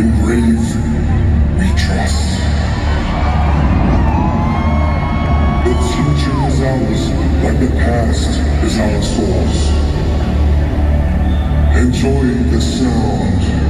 in Brave, we trust. The future is ours, like the past is our source. Enjoy the sound.